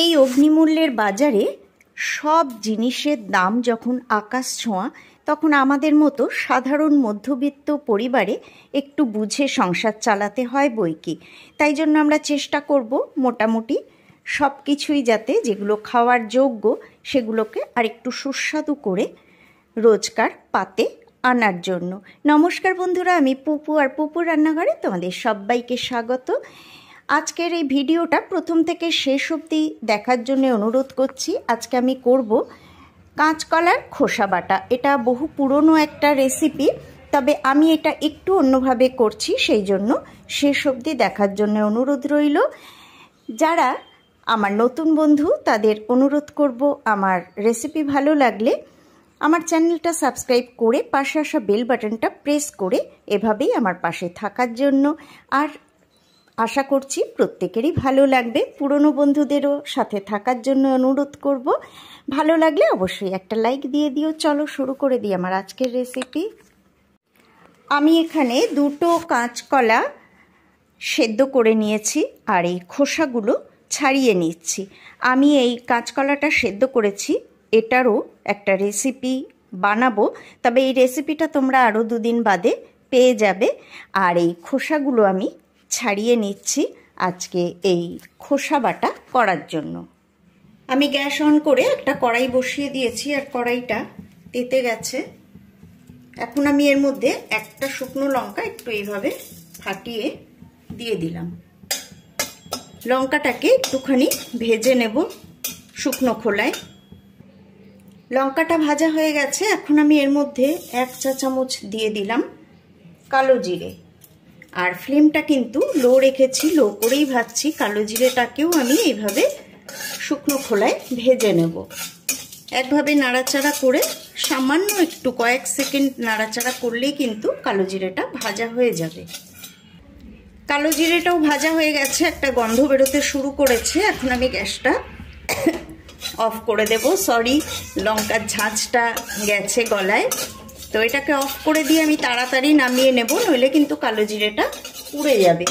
এই অগ্নিমূল্যের বাজারে সব জিনিসের দাম যখন আকাশ ছোঁয়া, তখন আমাদের মতো সাধারণ মধ্যবিত্ত পরিবারে একটু বুঝে সংসার চালাতে হয় বই কি। তাই জন্য আমরা চেষ্টা করব মোটামুটি সব কিছুই যাতে যেগুলো খাওয়ার যোগ্য, সেগুলোকে আরেকটু সুস্বাদু করে রোজকার পাতে আনার জন্য। নমস্কার বন্ধুরা, আমি পুপু আর পুপুর রান্নাঘরে তোমাদের সবাইকে স্বাগত। আজকের এই ভিডিওটা প্রথম থেকে শেষ অবধি দেখার জন্য অনুরোধ করছি। আজকে আমি করব কাঁচকলার খোসা বাটা। এটা বহু পুরনো একটা রেসিপি তবে আমি এটা একটু অন্যভাবে করছি, সেই জন্য শেষ অবধি দেখার জন্য অনুরোধ রইল। যারা আমার নতুন বন্ধু, তাদের অনুরোধ করব আমার রেসিপি ভালো লাগলে আমার চ্যানেলটা সাবস্ক্রাইব করে পাশে আসা বেল বাটনটা প্রেস করে এভাবেই আমার পাশে থাকার জন্য। আর আশা করছি প্রত্যেকেরই ভালো লাগবে। পুরনো বন্ধুদেরও সাথে থাকার জন্য অনুরোধ করব। ভালো লাগলে অবশ্যই একটা লাইক দিয়ে দিও। চলো শুরু করে দিই আমার আজকের রেসিপি আমি এখানে দুটো কাঁচকলা সেদ্ধ করে নিয়েছি আর এই খোসাগুলো ছাড়িয়ে নিচ্ছি। আমি এই কাঁচকলাটা সেদ্ধ করেছি। এটারও একটা রেসিপি বানাবো। তবে এই রেসিপিটা তোমরা আরও দুদিন বাদে পেয়ে যাবে। আর এই খোসাগুলো আমি ছাড়িয়ে নিচ্ছি আজকে এই খোসা বাটা করার জন্য। আমি গ্যাস অন করে একটা কড়াই বসিয়ে দিয়েছি আর কড়াইটা তেতে গেছে। এখন আমি এর মধ্যে একটা শুকনো লঙ্কা একটু এইভাবে ফাটিয়ে দিয়ে দিলাম। লঙ্কাটাকে একটুখানি ভেজে নেব শুকনো খোলায়। লঙ্কাটা ভাজা হয়ে গেছে, এখন আমি এর মধ্যে এক চা চামচ দিয়ে দিলাম কালো জিরে। আর ফ্লেমটা কিন্তু লো রেখেছি, লো করেই ভাজছি। কালো জিরেটাকেও আমি এইভাবে শুকনো খোলায় ভেজে নেব। একভাবে নাড়াচাড়া করে সামান্য একটু কয়েক সেকেন্ড নাড়াচাড়া করলেই কিন্তু কালো জিরেটা ভাজা হয়ে যাবে। কালো জিরেটাও ভাজা হয়ে গেছে, একটা গন্ধ বেরোতে শুরু করেছে। এখন আমি গ্যাসটা অফ করে দেব। সরি, লঙ্কার ঝাঁঝটা গেছে গলায়। তো এটাকে অফ করে দিয়ে আমি তাড়াতাড়ি নামিয়ে নেব, নইলে কিন্তু কালো জিরেটা পুড়ে যাবে।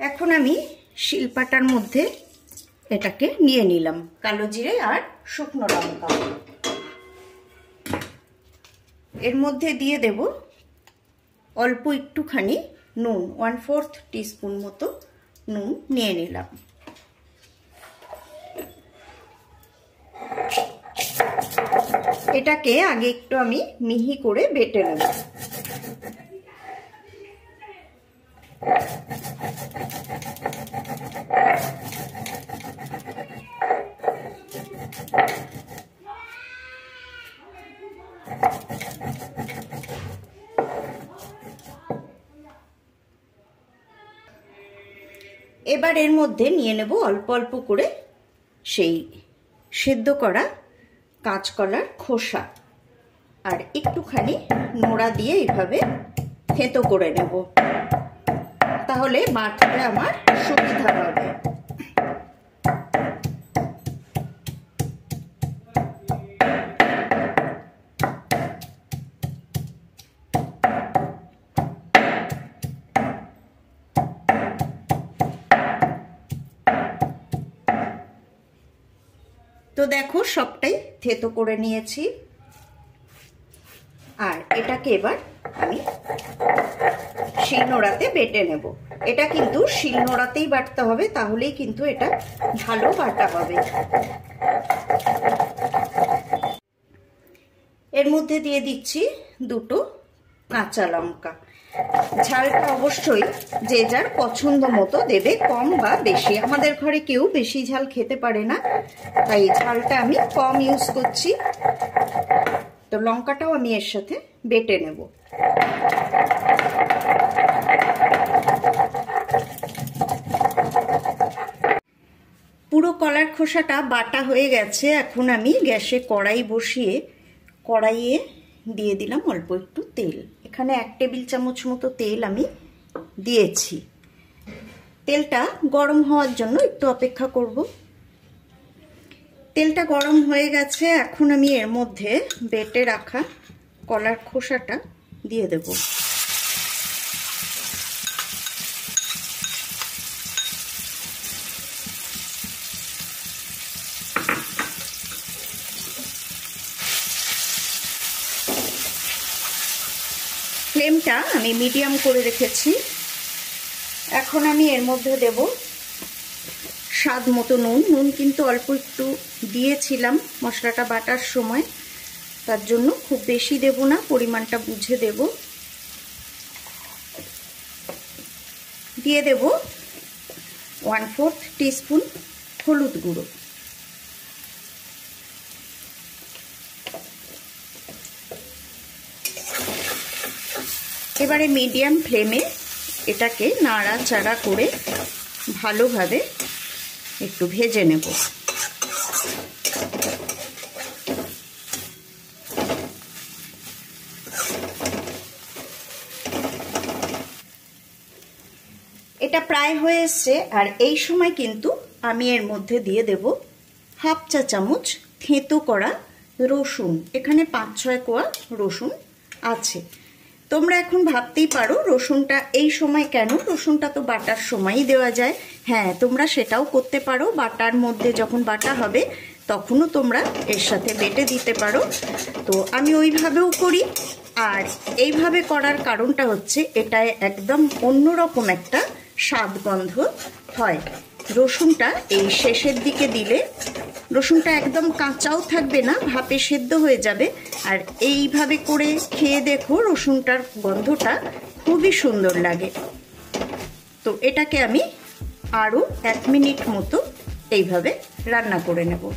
এখন আমি শিলপাটার মধ্যে এটাকে নিয়ে নিলাম, কালো জিরে আর শুকনো লঙ্কা। এর মধ্যে দিয়ে দেব অল্প একটুখানি নুন ওয়ান ফোর্থ টিস্পুন মতো নুন নিয়ে নিলাম। এটাকে আগে একটু আমি মিহি করে বেটে নেব। এবার এর মধ্যে নিয়ে নেব অল্প অল্প করে সেই সেদ্ধ করা কাঁচকলার খোসা। আর একটুখানি নোড়া দিয়ে এভাবে থেঁতো করে নেব। তাহলে বাটতে আমার সুবিধা হবে। দেখো, সবটাই থেতো করে নিয়েছি। আর এটাকে এবার আমি শিলনোড়াতে বেটে নেব। এটা কিন্তু শিলনোড়াতেই বাটতে হবে, তাহলেই কিন্তু এটা ভালো বাটা হবে। এর মধ্যে দিয়ে দিচ্ছি দুটো কাঁচা লঙ্কা। ঝালটা অবশ্যই যে যার পছন্দ মতো দেবে, কম বা বেশি। আমাদের ঘরে কেউ বেশি ঝাল খেতে পারে না, তাই ঝালটা আমি কম ইউজ করছি। তো লঙ্কাটাও আমি এর সাথে বেটে নেব। পুরো কলার খোসাটা বাটা হয়ে গেছে। এখন আমি গ্যাসে কড়াই বসিয়ে, কড়াইয়ে দিয়ে দিলাম অল্প একটু তেল। এখানে এক টেবিল চামচ মতো তেল আমি দিয়েছি। তেলটা গরম হওয়ার জন্য একটু অপেক্ষা করব। তেলটা গরম হয়ে গেছে, এখন আমি এর মধ্যে বেটে রাখা কলার খোসাটা দিয়ে দেব। ফ্লেমটা আমি মিডিয়াম করে রেখেছি। এখন আমি এর মধ্যে দেব স্বাদ মতো নুন। নুন কিন্তু অল্প একটু দিয়েছিলাম মশলাটা বাটার সময়। তার জন্য খুব বেশি দেব না, পরিমাণটা বুঝে দেব। দিয়ে দেব ওয়ান ফোর্থ টিস্পুন হলুদ গুঁড়ো। এবারে মিডিয়াম ফ্লেমে এটাকে নাড়াচাড়া করে ভালোভাবে একটু ভেজে নেব। এটা প্রায় হয়ে এসছে, আর এই সময় কিন্তু আমি এর মধ্যে দিয়ে দেব হাফ চা চামচ থেঁতো করা রসুন। এখানে পাঁচ ছয় কোয়া রসুন আছে। তোমরা এখন ভাবতেই পারো রসুনটা এই সময় কেন? রসুনটা তো বাটার সময়ই দেওয়া যায়। হ্যাঁ তোমরা সেটাও করতে পারো। বাটার মধ্যে যখন বাটা হবে, তখনও তোমরা এর সাথে বেটে দিতে পারো। তো আমি ওইভাবেও করি। আর এইভাবে করার কারণটা হচ্ছে, এটায় একদম অন্যরকম একটা স্বাদ গন্ধ হয়। রসুনটা এই শেষের দিকে দিলে রসুনটা একদম কাঁচাও থাকবে না, ভাপে সেদ্ধ হয়ে যাবে। আর এইভাবে করে খেয়ে দেখো রসুনটার গন্ধটা খুবই সুন্দর লাগে। তো এটাকে আমি আরও এক মিনিট মতো এইভাবে রান্না করে নেব।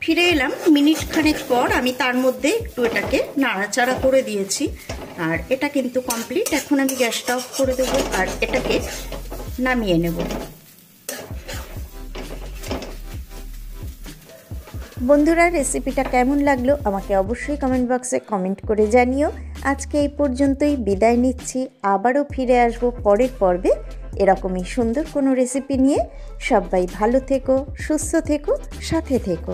ফিরে এলাম, মিনিট খানেক পর আমি তার মধ্যে একটু এটাকে নাড়াচাড়া করে দিয়েছি। আর এটা কিন্তু কমপ্লিট এখন আমি গ্যাসটা অফ করে দেবো। আর এটাকে নামিয়ে নেব। বন্ধুরা রেসিপিটা কেমন লাগল আমাকে অবশ্যই কমেন্ট বক্সে কমেন্ট করে জানিও। আজকে এই পর্যন্তই বিদায় নিচ্ছি। আবারও ফিরে আসব পরের পর্বে এরকমই সুন্দর কোনো রেসিপি নিয়ে। সবাই ভালো থেকো, সুস্থ থেকো, সাথে থেকো।